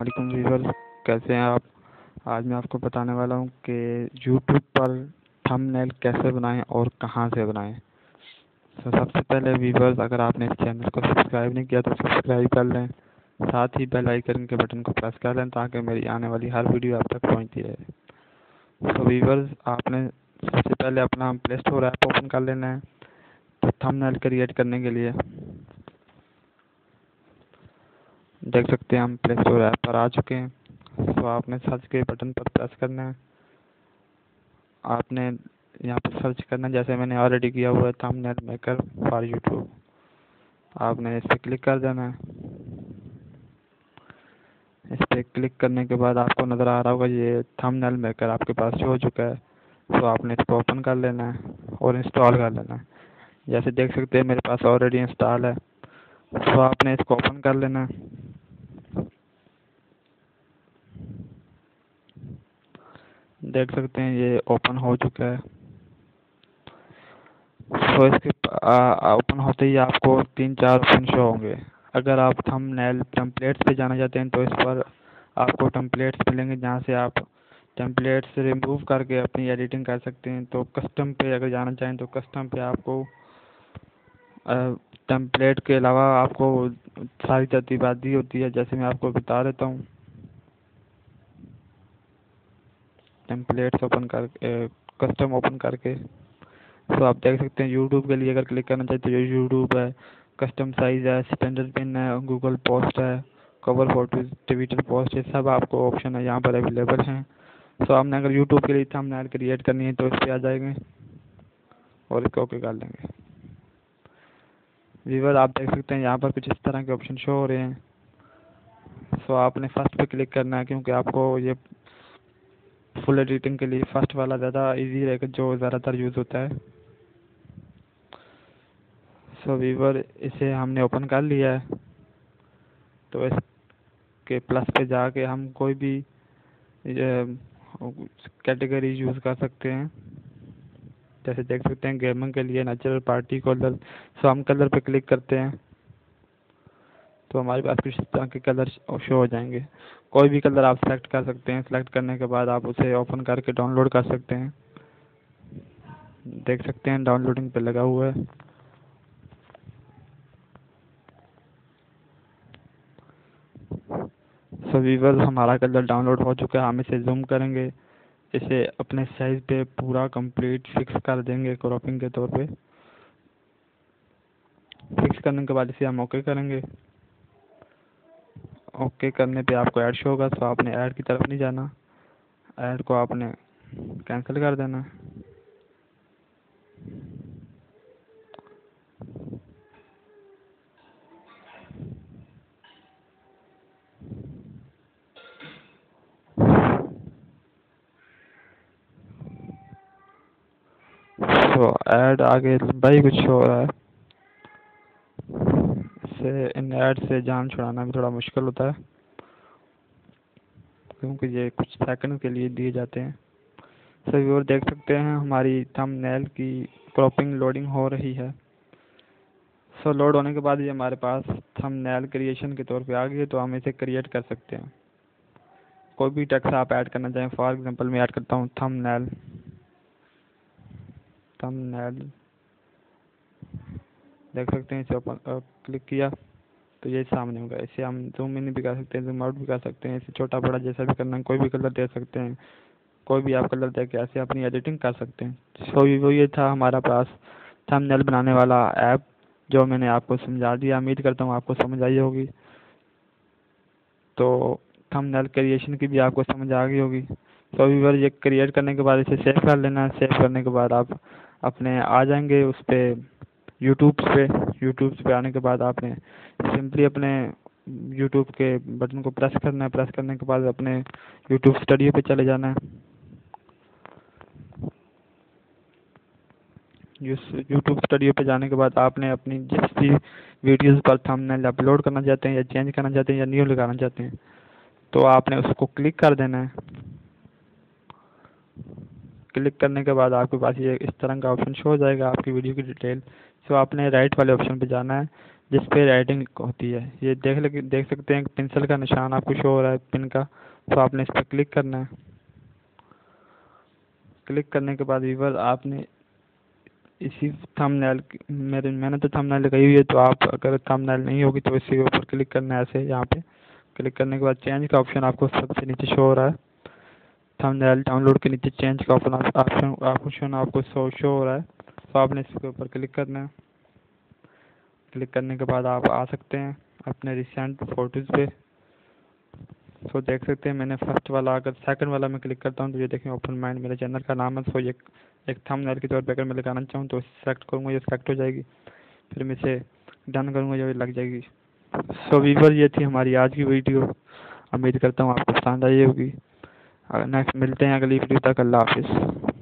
वालेकुम व्यूवर कैसे हैं आप? आज मैं आपको बताने वाला हूँ कि यूट्यूब पर थंबनेल कैसे बनाएँ और कहाँ से बनाएँ। तो सबसे पहले व्यूवर्स अगर आपने इस चैनल को सब्सक्राइब नहीं किया तो सब्सक्राइब कर लें। साथ ही बेल आइकन के बटन को प्रेस कर लें ताकि मेरी आने वाली हर वीडियो आप तक पहुँचती रहे। तो व्यूवर्स आपने सबसे पहले अपना प्ले स्टोर ऐप ओपन कर लेना है। तो थंबनेल क्रिएट करने के लिए देख सकते हैं हम प्ले स्टोर ऐप पर आ चुके हैं। तो आपने सर्च के बटन पर प्रेस करना है। आपने यहाँ पर सर्च करना है, जैसे मैंने ऑलरेडी किया हुआ है थंबनेल मेकर फॉर यूट्यूब आपने इस पर क्लिक कर देना है। इस पर क्लिक करने के बाद आपको नज़र आ रहा होगा, ये थंबनेल मेकर आपके पास शो हो चुका है। तो आपने इसको ओपन कर लेना है और इंस्टॉल कर लेना है। जैसे देख सकते हैं, मेरे पास ऑलरेडी इंस्टॉल है। तो आपने इसको ओपन कर लेना है। देख सकते हैं, ये ओपन हो चुका है। तो इसके ओपन होते ही आपको तीन चार ऑप्शन शो होंगे। अगर आप हम नैल टम्पलेट्स पे जाना चाहते हैं तो इस पर आपको टम्पलेट्स मिलेंगे, जहाँ से आप टेम्पलेट्स रिमूव करके अपनी एडिटिंग कर सकते हैं। तो कस्टम पे अगर जाना चाहें तो कस्टम पे आपको टेम्पलेट के अलावा आपको सारी तरतीबादी होती है, जैसे मैं आपको बता देता हूँ। टेम्पलेट्स ओपन कर कस्टम ओपन करके। तो आप देख सकते हैं यूट्यूब के लिए अगर क्लिक करना चाहते हो यूट्यूब है कस्टम साइज़ है स्टैंडर्ड पिन है गूगल पोस्ट है कवर फ़ोटो ट्विटर पोस्ट ये सब आपको ऑप्शन है, यहाँ पर अवेलेबल हैं। सो आपने अगर यूट्यूब के लिए थंबनेल क्रिएट करनी है तो इस पर आ जाएँगे और इसको ओके कर लेंगे। व्यूवर आप देख सकते हैं यहाँ पर कुछ इस तरह के ऑप्शन शो हो रहे हैं। सो आपने फ़र्स्ट पे क्लिक करना है क्योंकि आपको ये फुल एडिटिंग के लिए फ़र्स्ट वाला ज़्यादा इजी रहेगा जो ज़्यादातर यूज़ होता है। सो वीवर इसे हमने ओपन कर लिया है। तो इसके प्लस पे जाके हम कोई भी कैटेगरी यूज़ कर सकते हैं। जैसे देख सकते हैं गेमिंग के लिए नेचुरल पार्टी कलर सो हम कलर पे क्लिक करते हैं। तो हमारे पास कुछ तरह के कलर शो हो जाएँगे। कोई भी कलर आप सेलेक्ट कर सकते हैं। सेलेक्ट करने के बाद आप उसे ओपन करके डाउनलोड कर सकते हैं। देख सकते हैं डाउनलोडिंग पे लगा हुआ है। सो वीवर हमारा कलर डाउनलोड हो चुका है। हम इसे जूम करेंगे। इसे अपने साइज़ पे पूरा कंप्लीट फिक्स कर देंगे क्रॉपिंग के तौर पे। फिक्स करने के बाद इसे हम ओके करेंगे। ओके, करने पे आपको ऐड शो होगा तो आपने ऐड की तरफ़ नहीं जाना। ऐड को आपने कैंसिल कर देना। तो ऐड आगे लंबाई कुछ हो रहा है। इससे इन ऐड से जान छुड़ाना भी थोड़ा मुश्किल होता है। क्योंकि ये कुछ सेकंड के लिए दिए जाते हैं। सभी और देख सकते हैं, हमारी थम थंबनेल की क्रॉपिंग लोडिंग हो रही है। सो लोड होने के बाद ये हमारे पास थम थंबनेल क्रिएशन के तौर पे आ गई है तो हम इसे क्रिएट कर सकते हैं। कोई भी टेक्स्ट आप ऐड करना चाहें फॉर एग्जांपल मैं ऐड करता हूँ थंबनेल थंबनेल देख सकते हैं, इसे ओपन क्लिक किया तो ये सामने होगा। इसे हम जूम इन भी कर सकते हैं जूम आउट भी कर सकते हैं, इसे छोटा बड़ा जैसा भी करना कोई भी कलर दे सकते हैं, कोई भी आप कलर दे के ऐसे अपनी एडिटिंग कर सकते हैं। सो वो ये था हमारा पास थंबनेल बनाने वाला ऐप जो मैंने आपको समझा दिया। उम्मीद करता हूँ आपको समझ आई होगी। तो थंबनेल क्रिएशन की भी आपको समझ आ गई होगी। अभी बार ये क्रिएट करने के बाद इसे सेव कर लेना सेव करने के बाद आप अपने आ जाएँगे, उस पर यूट्यूब पे यूट्यूब पे आने के बाद आपने सिंपली अपने यूट्यूब के बटन को प्रेस करना है। प्रेस करने के बाद अपने यूट्यूब स्टडियो पे चले जाना है। यूट्यूब स्टडियो पे जाने के बाद आपने अपनी जिस भी वीडियोस पर थंबनेल अपलोड करना चाहते हैं या चेंज करना चाहते हैं या न्यू लगाना चाहते हैं तो आपने उसको क्लिक कर देना है। क्लिक करने के बाद आपके पास ये इस तरह का ऑप्शन शो हो जाएगा। आपकी वीडियो की डिटेल सो आपने राइट वाले ऑप्शन पे जाना है, जिस पे राइटिंग होती है। ये देख ले देख सकते हैं पेंसिल का निशान आपको शो हो रहा है पिन का। तो आपने इस पर क्लिक करना है। क्लिक करने के बाद वीवर आपने इसी थंबनेल मेरे, मैंने तो थंबनेल लगाई हुई है तो आप अगर थंबनेल नहीं होगी तो इसी के ऊपर क्लिक करना है ऐसे यहाँ पे। क्लिक करने के बाद चेंज का ऑप्शन आपको सबसे नीचे शो हो रहा है। थंबनेल डाउनलोड के नीचे चेंज का ऑप्शन ऑप्शन आपको शो शो हो रहा है। तो आपने इसके ऊपर क्लिक करना है। क्लिक करने के बाद आप आ सकते हैं अपने रिसेंट फ़ोटोज़ पे। सो देख सकते हैं मैंने फ़र्स्ट वाला अगर सेकंड वाला मैं क्लिक करता हूँ तो ये देखें ओपन माइंड मेरे चैनल का नाम है। सो ये एक थंबनेल के तौर पर अगर मैं लगाना चाहूँ तो सेलेक्ट करूँगा, ये सेलेक्ट हो जाएगी। फिर मैं इसे डन करूँगा जो लग जाएगी। सो वीवर ये थी हमारी आज की वीडियो उम्मीद करता हूँ आपको पसंद आई होगी। अगर नेक्स्ट मिलते हैं अगली वीडियो तक, अल्लाह हाफिज़।